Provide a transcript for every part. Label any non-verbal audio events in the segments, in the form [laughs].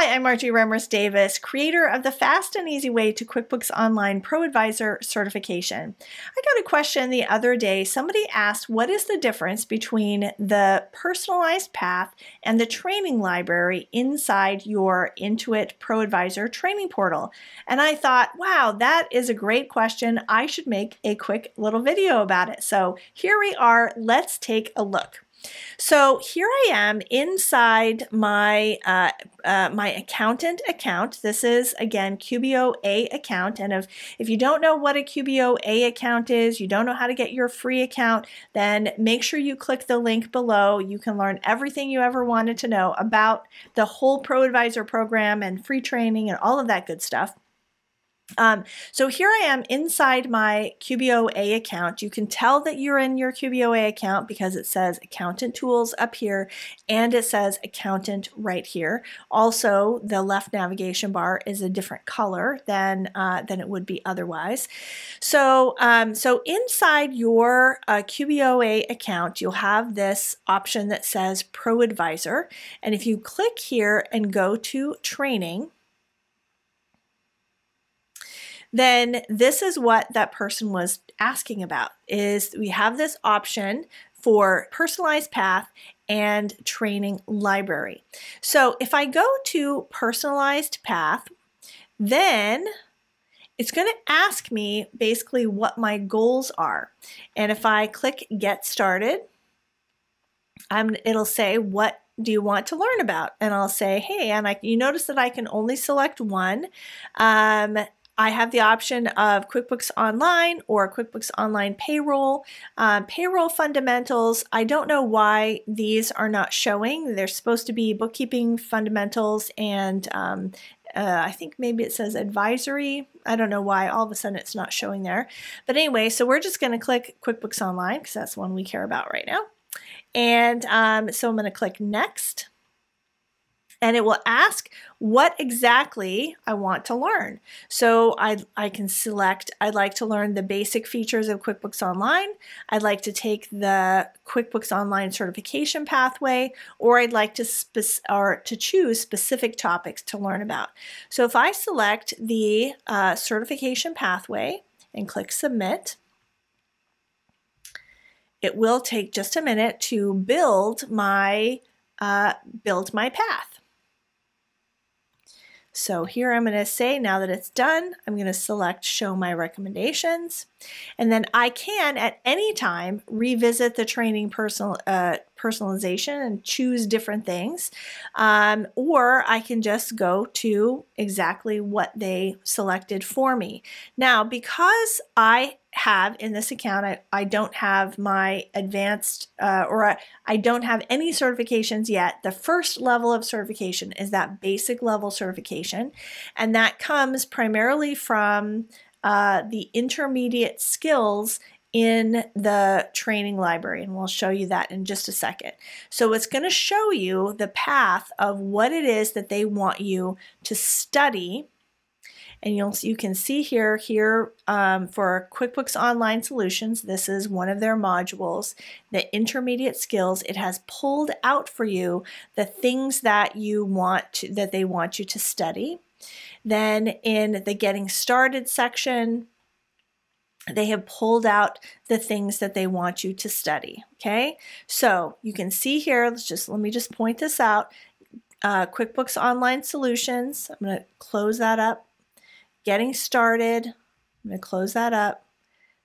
Hi, I'm Margie Remmers Davis, creator of the Fast and Easy Way to QuickBooks Online Pro Advisor certification. I got a question the other day. Somebody asked, What is the difference between the personalized path and the training library inside your Intuit Pro Advisor training portal? And I thought, Wow, that is a great question. I should make a quick little video about it. So here we are. Let's take a look. So here I am inside my uh, uh, my accountant account. This is again QBO A account, and if if you don't know what a QBO A account is, you don't know how to get your free account, then make sure you click the link below. You can learn everything you ever wanted to know about the whole Pro Advisor program and free training and all of that good stuff. Um, so here I am inside my QBOA account. You can tell that you're in your QBOA account because it says Accountant Tools up here and it says Accountant right here. Also, the left navigation bar is a different color than, uh, than it would be otherwise. So, um, so inside your uh, QBOA account, you'll have this option that says Pro Advisor. And if you click here and go to Training, then this is what that person was asking about is we have this option for personalized path and training library. So if I go to personalized path, then it's going to ask me basically what my goals are. And if I click get started, I'm, it'll say what do you want to learn about? And I'll say, hey, and I, you notice that I can only select one. Um, I have the option of QuickBooks Online or QuickBooks Online Payroll. Um, payroll fundamentals, I don't know why these are not showing. They're supposed to be bookkeeping fundamentals and um, uh, I think maybe it says advisory. I don't know why all of a sudden it's not showing there. But anyway, so we're just going to click QuickBooks Online because that's one we care about right now. And um, so I'm going to click Next and it will ask what exactly I want to learn. So I, I can select, I'd like to learn the basic features of QuickBooks Online, I'd like to take the QuickBooks Online certification pathway, or I'd like to, or to choose specific topics to learn about. So if I select the uh, certification pathway and click Submit, it will take just a minute to build my uh, build my path. So here I'm going to say now that it's done, I'm going to select show my recommendations. And then I can at any time revisit the training personal uh, personalization and choose different things. Um, or I can just go to exactly what they selected for me. Now, because I have in this account, I, I don't have my advanced uh, or I, I don't have any certifications yet. The first level of certification is that basic level certification, and that comes primarily from uh, the intermediate skills in the training library and we'll show you that in just a second. So it's going to show you the path of what it is that they want you to study and you'll you can see here here um, for QuickBooks Online Solutions, this is one of their modules, the intermediate skills. It has pulled out for you the things that you want to, that they want you to study. Then in the Getting Started section, they have pulled out the things that they want you to study. Okay, so you can see here. Let's just let me just point this out. Uh, QuickBooks Online Solutions. I'm going to close that up getting started. I'm going to close that up.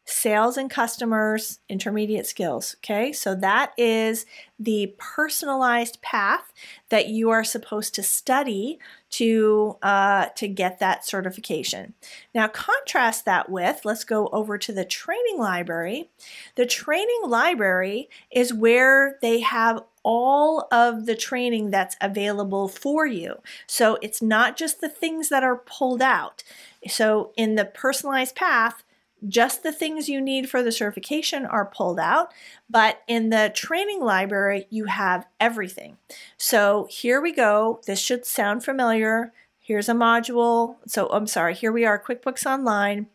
Sales and customers, intermediate skills. Okay, so that is the personalized path that you are supposed to study to uh, to get that certification. Now, contrast that with. Let's go over to the training library. The training library is where they have all of the training that's available for you. So it's not just the things that are pulled out. So in the personalized path, just the things you need for the certification are pulled out, but in the training library, you have everything. So here we go. This should sound familiar. Here's a module. So I'm sorry, here we are, QuickBooks Online.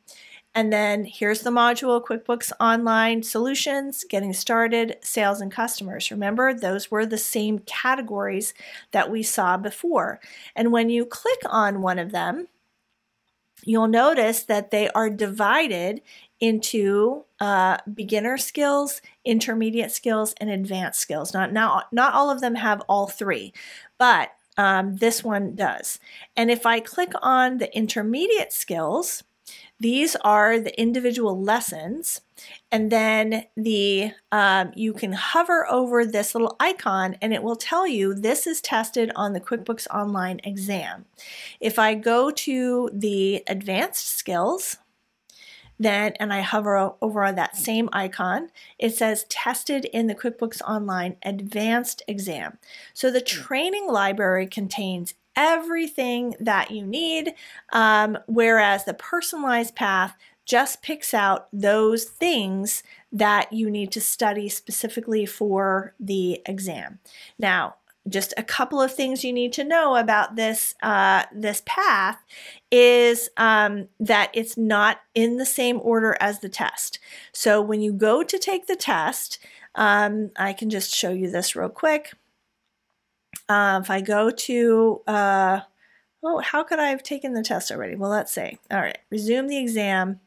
And then here's the module QuickBooks Online Solutions, Getting Started, Sales and Customers. Remember, those were the same categories that we saw before. And when you click on one of them, you'll notice that they are divided into uh, beginner skills, intermediate skills, and advanced skills. Not, not, not all of them have all three, but um, this one does. And if I click on the intermediate skills, these are the individual lessons, and then the um, you can hover over this little icon, and it will tell you this is tested on the QuickBooks Online exam. If I go to the advanced skills, then and I hover over on that same icon, it says tested in the QuickBooks Online Advanced Exam. So the training library contains everything that you need, um, whereas the personalized path just picks out those things that you need to study specifically for the exam. Now, just a couple of things you need to know about this uh, this path is um, that it's not in the same order as the test. So when you go to take the test, um, I can just show you this real quick. Uh, if I go to, uh, oh, how could I have taken the test already? Well, let's see. All right, resume the exam.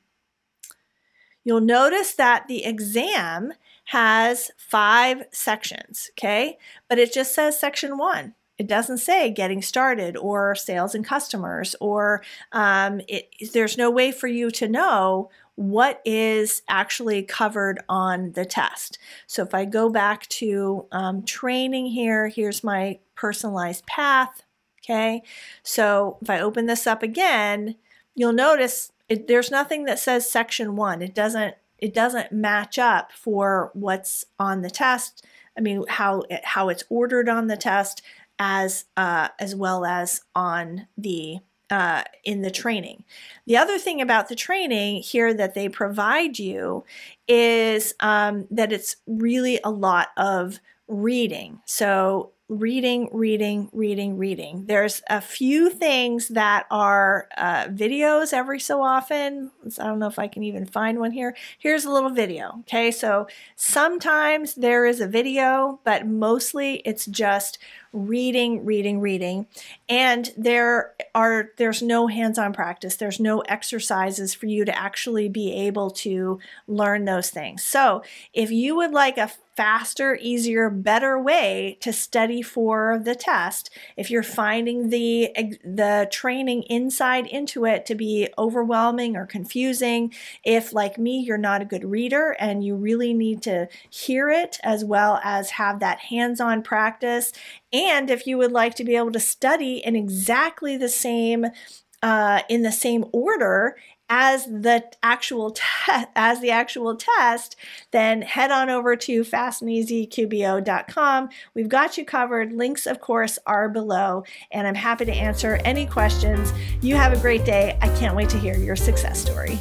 You'll notice that the exam has five sections, okay? But it just says section one. It doesn't say getting started or sales and customers, or um, it, there's no way for you to know what is actually covered on the test. So if I go back to um, training here, here's my personalized path. Okay, so if I open this up again, you'll notice it, there's nothing that says section one. It doesn't it doesn't match up for what's on the test. I mean, how it, how it's ordered on the test as uh, as well as on the uh, in the training. The other thing about the training here that they provide you is um, that it's really a lot of reading. So reading, reading, reading, reading. There's a few things that are uh, videos every so often. I don't know if I can even find one here. Here's a little video. Okay, so sometimes there is a video, but mostly it's just reading, reading, reading. And there are there's no hands-on practice. There's no exercises for you to actually be able to learn those things. So if you would like a faster, easier, better way to study for the test. If you're finding the the training inside Intuit to be overwhelming or confusing, if like me you're not a good reader and you really need to hear it as well as have that hands-on practice and if you would like to be able to study in exactly the same uh, in the same order as the actual [laughs] test as the actual test then head on over to fastandeasyqbo.com we've got you covered. Links of course are below. And i'm happy to answer any questions. You have a great day. I can't wait to hear your success story